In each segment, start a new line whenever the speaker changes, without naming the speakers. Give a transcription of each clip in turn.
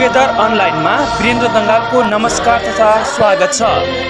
Together अनलाइनमा वीरेन्द्र दङ्गालको नमस्कार तथा स्वागत छ।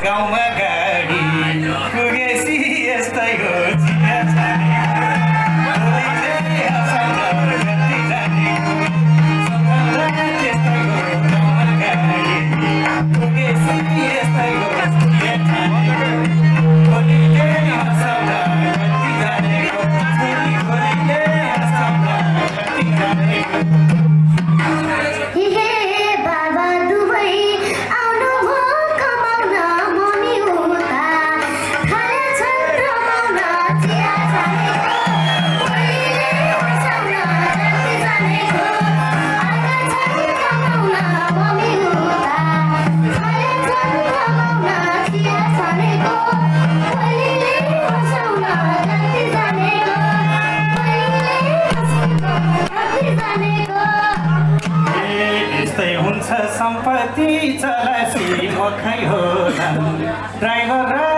गांव में what I heard. Driver,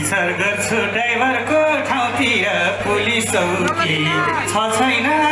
विचार गर्छु ड्राइभरको ठाउँतिर पुलिस छ छैन।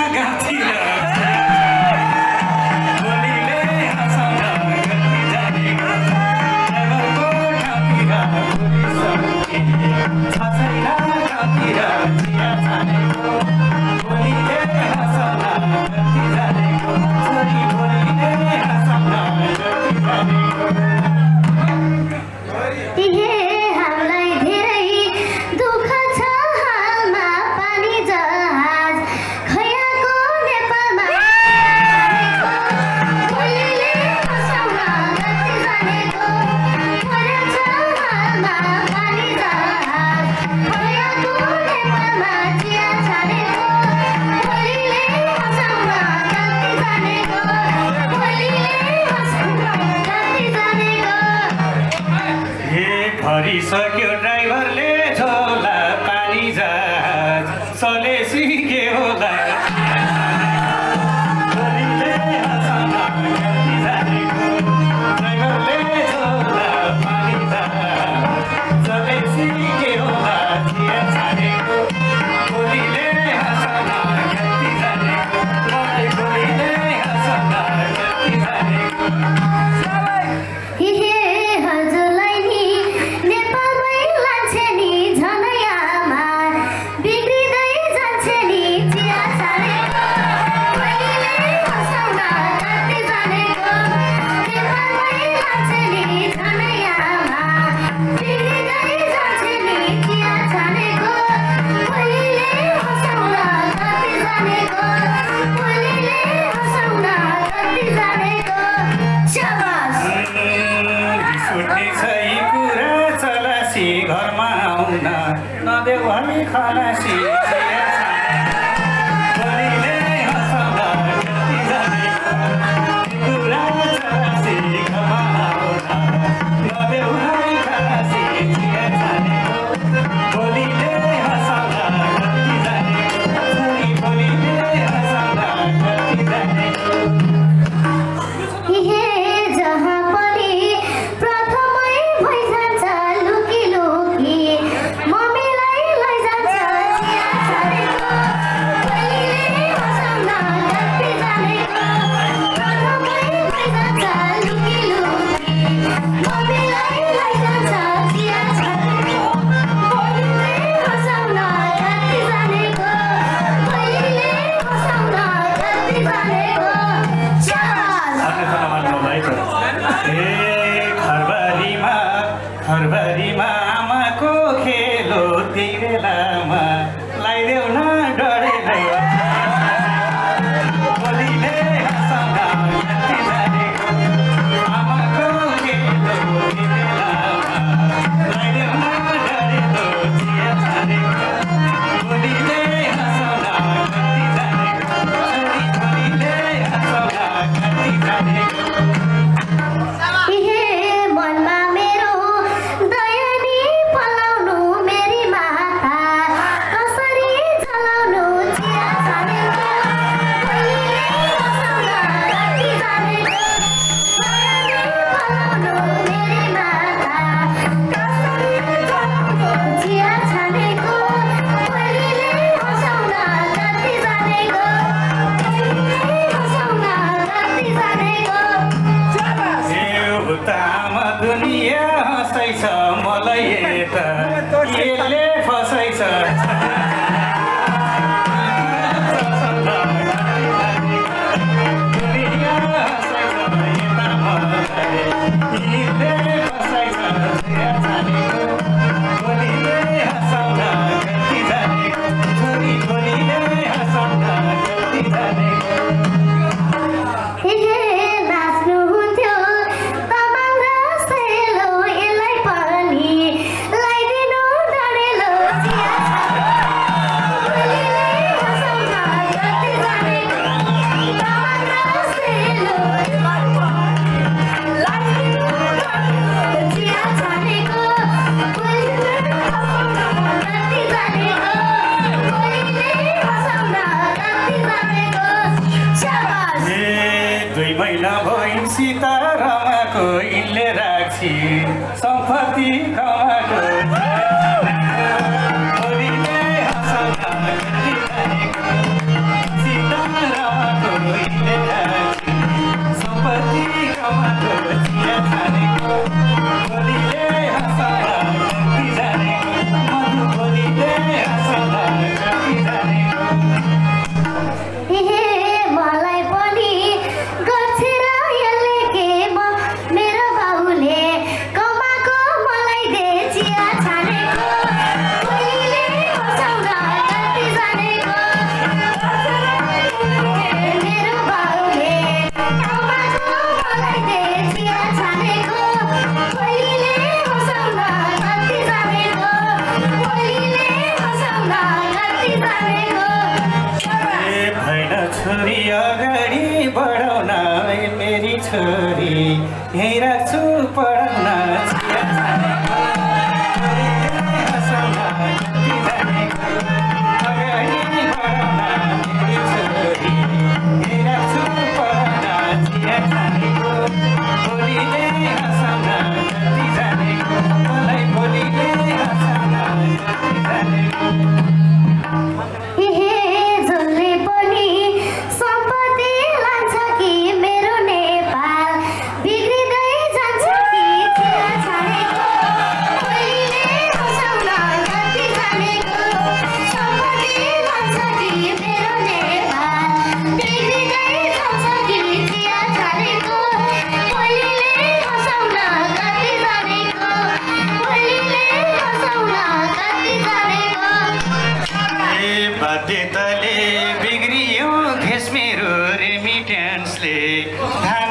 they have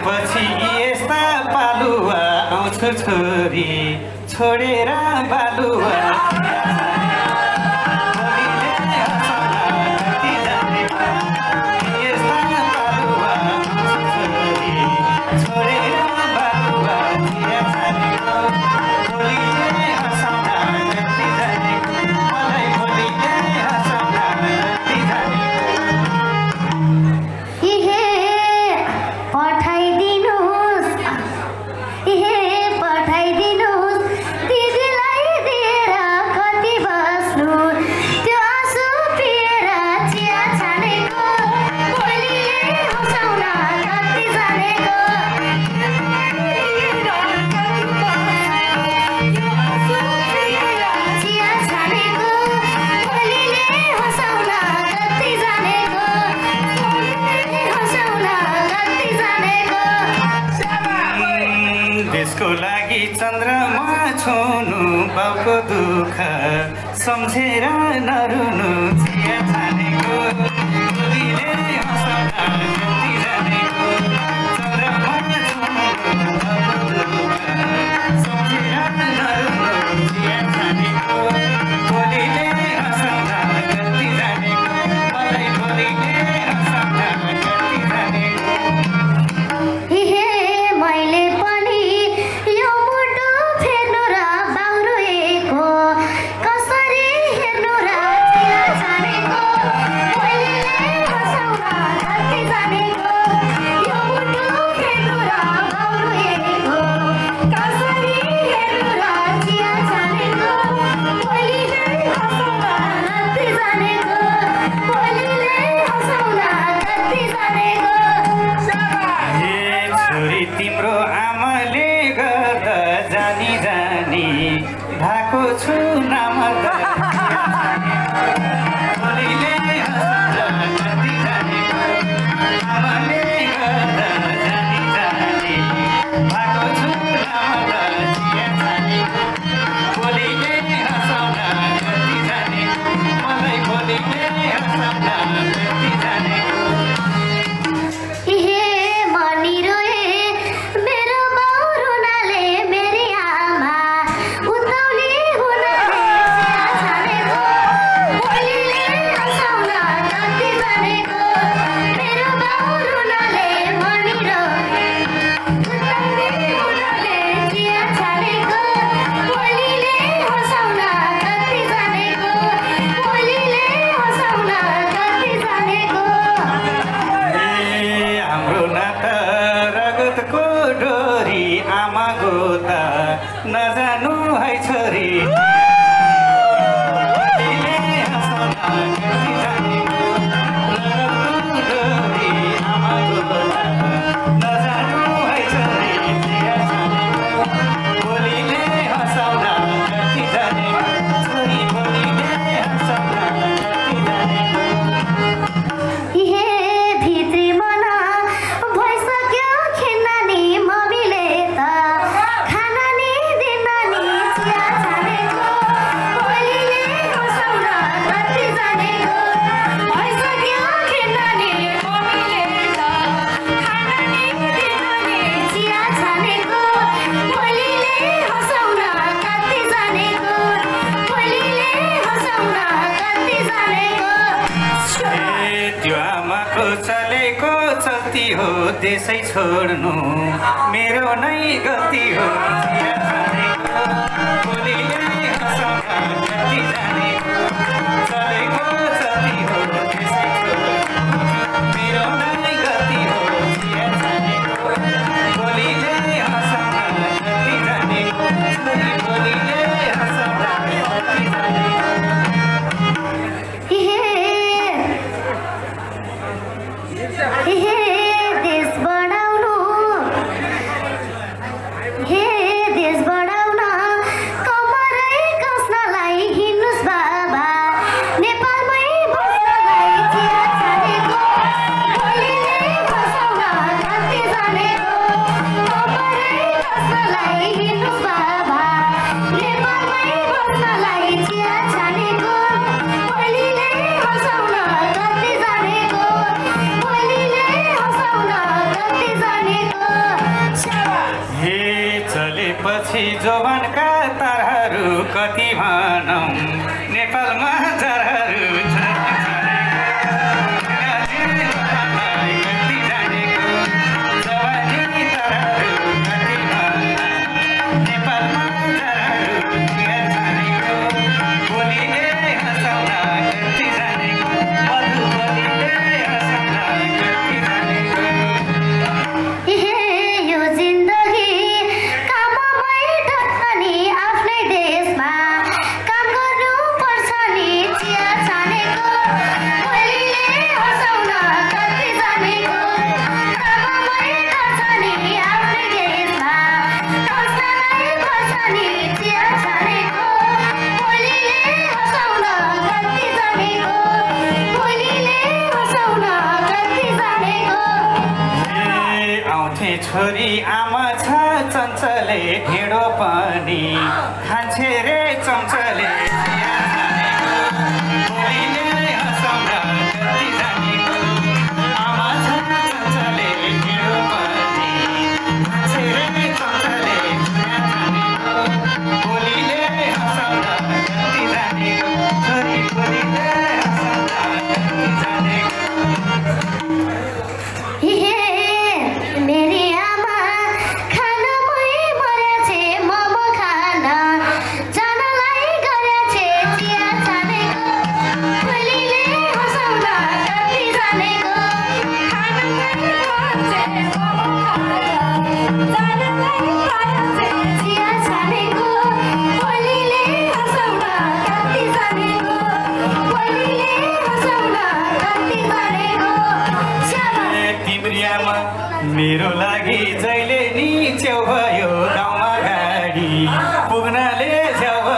फुलेपछि यस्ता पालुवा आउँछ छोरी छोडेर बालुवा। बाउको दुःख सम्झेर नरुनु चिया छानेको छोड्नु। मेरो नै गल्ती हो। 不可能，你叫。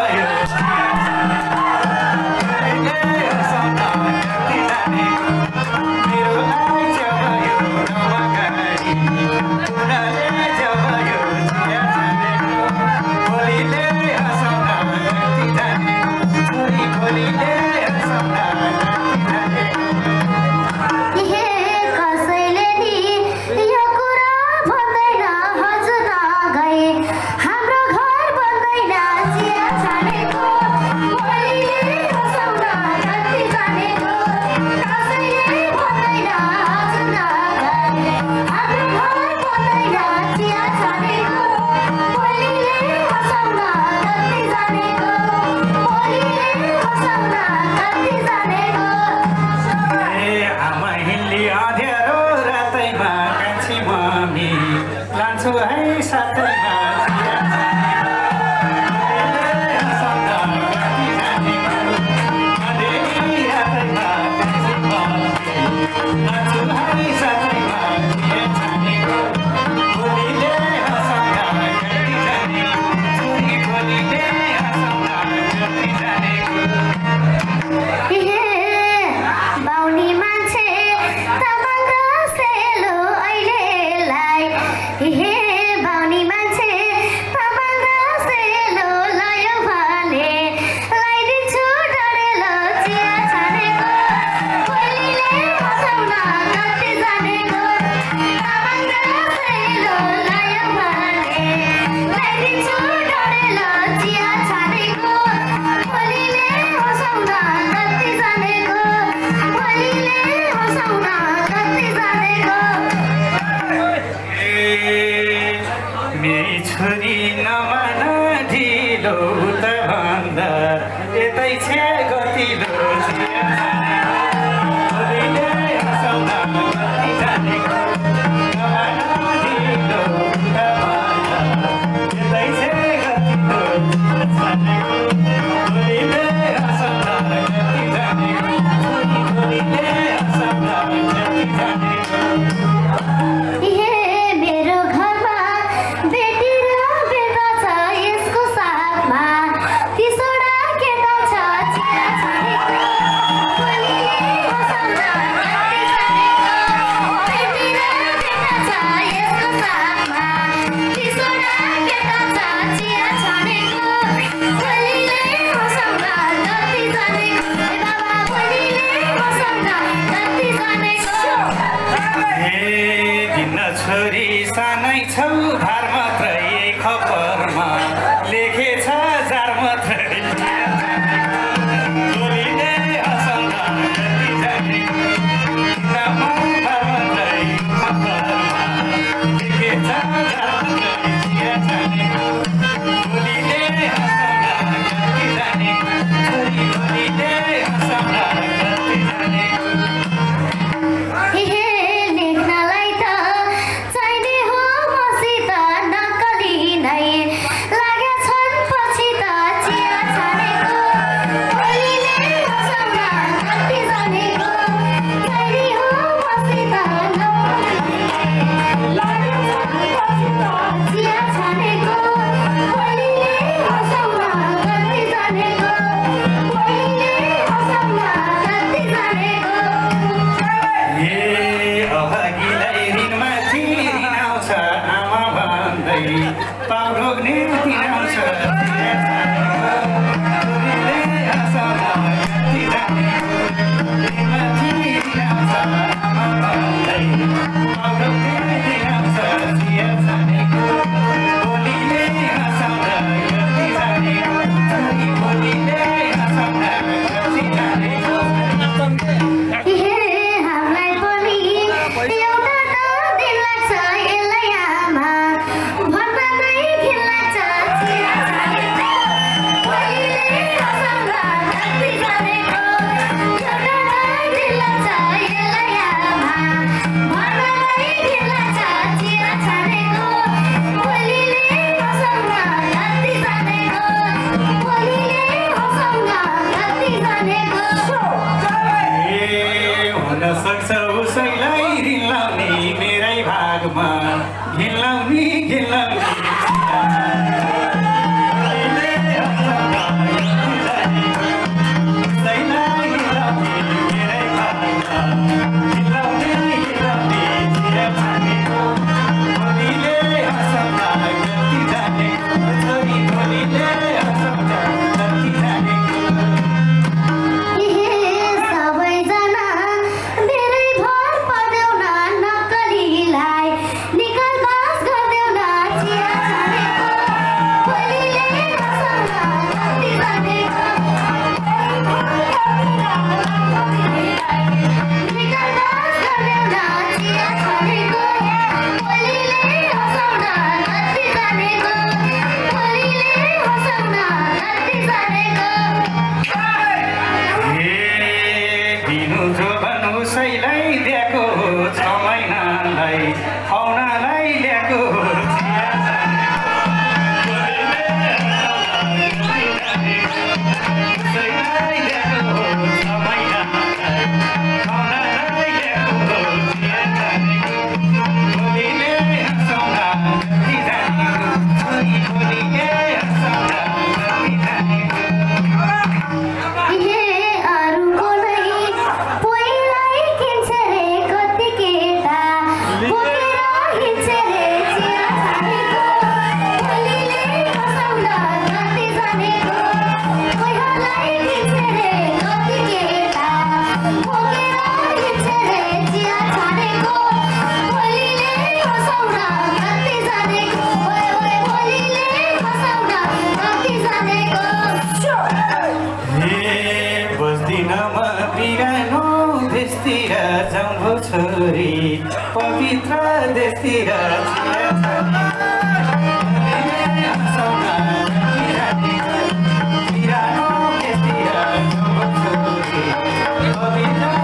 छोरी